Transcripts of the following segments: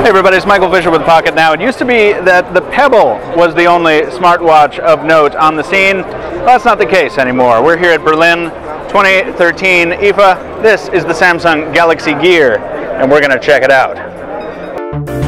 Hey everybody, it's Michael Fisher with Pocketnow. It used to be that the Pebble was the only smartwatch of note on the scene. Well, that's not the case anymore. We're here at Berlin 2013 IFA. This is the Samsung Galaxy Gear, and we're going to check it out.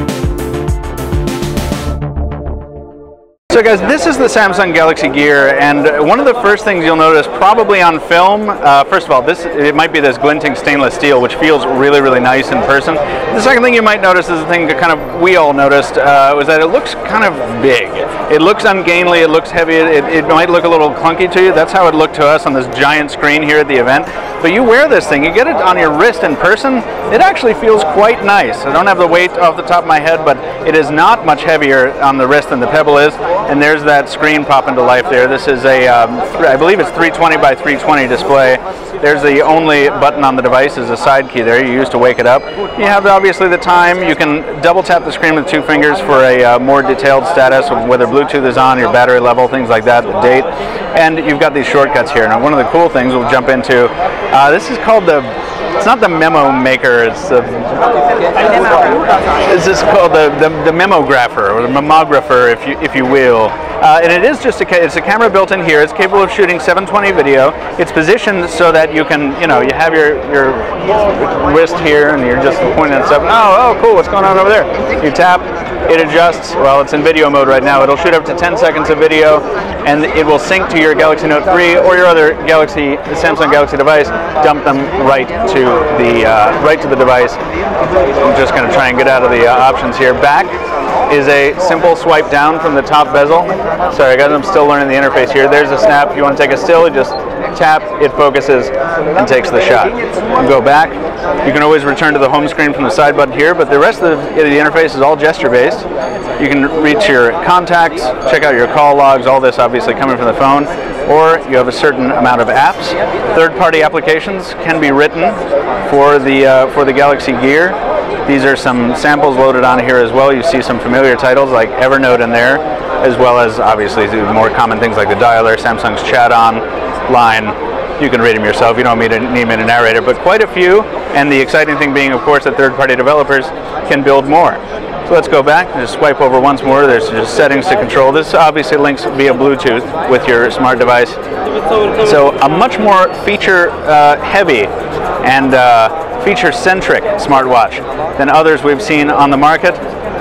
So guys, this is the Samsung Galaxy Gear, and one of the first things you'll notice probably on film, uh, first of all, this it might be this glinting stainless steel, which feels really, really nice in person. The second thing you might notice is the thing that kind of we all noticed, uh, was that it looks kind of big. It looks ungainly, it looks heavy, it, it might look a little clunky to you. That's how it looked to us on this giant screen here at the event. But you wear this thing, you get it on your wrist in person, it actually feels quite nice. I don't have the weight off the top of my head, but it is not much heavier on the wrist than the Pebble is and there's that screen pop into life there. This is a, um, I believe it's 320 by 320 display. There's the only button on the device is a side key there you use to wake it up. You have obviously the time. You can double tap the screen with two fingers for a uh, more detailed status of whether Bluetooth is on, your battery level, things like that, the date. And you've got these shortcuts here. Now one of the cool things we'll jump into, uh, this is called the it's not the memo maker. It's the. It's just called the, the, the memographer or the memographer, if you if you will. Uh, and it is just a it's a camera built in here. It's capable of shooting 720 video. It's positioned so that you can you know you have your your wrist here and you're just pointing at stuff. Oh oh cool, what's going on over there? You tap, it adjusts. Well, it's in video mode right now. It'll shoot up to 10 seconds of video, and it will sync to your Galaxy Note 3 or your other Galaxy Samsung Galaxy device. Dump them right to the uh, right to the device. I'm just going to try and get out of the uh, options here. Back is a simple swipe down from the top bezel. Sorry, guys, I'm still learning the interface here. There's a snap. You want to take a still, you just tap, it focuses, and takes the shot. You go back. You can always return to the home screen from the side button here, but the rest of the, the interface is all gesture-based. You can reach your contacts, check out your call logs, all this obviously coming from the phone, or you have a certain amount of apps. Third-party applications can be written for the uh, for the Galaxy Gear. These are some samples loaded on here as well. You see some familiar titles like Evernote in there, as well as obviously more common things like the dialer, Samsung's ChatON line. You can read them yourself. You don't need, need me to narrate it, but quite a few. And the exciting thing being, of course, that third-party developers can build more. So let's go back and just swipe over once more. There's just settings to control. This obviously links via Bluetooth with your smart device. So a much more feature uh, heavy and uh, feature centric smartwatch than others we've seen on the market.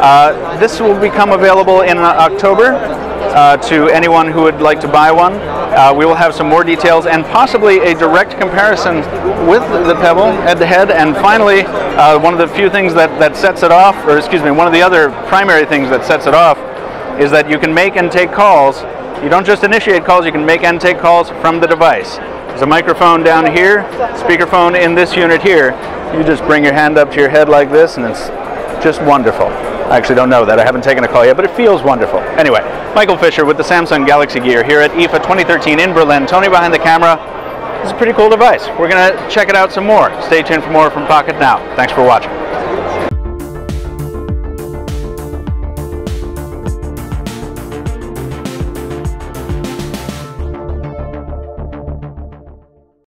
Uh, this will become available in October uh, to anyone who would like to buy one. Uh, we will have some more details and possibly a direct comparison with the Pebble head to head. And finally, uh, one of the few things that, that sets it off, or excuse me, one of the other primary things that sets it off is that you can make and take calls. You don't just initiate calls, you can make and take calls from the device. There's a microphone down here, speakerphone in this unit here. You just bring your hand up to your head like this and it's just wonderful. I actually don't know that. I haven't taken a call yet, but it feels wonderful. Anyway, Michael Fisher with the Samsung Galaxy Gear here at IFA 2013 in Berlin. Tony behind the camera. It's a pretty cool device. We're going to check it out some more. Stay tuned for more from Pocketnow. Thanks for watching.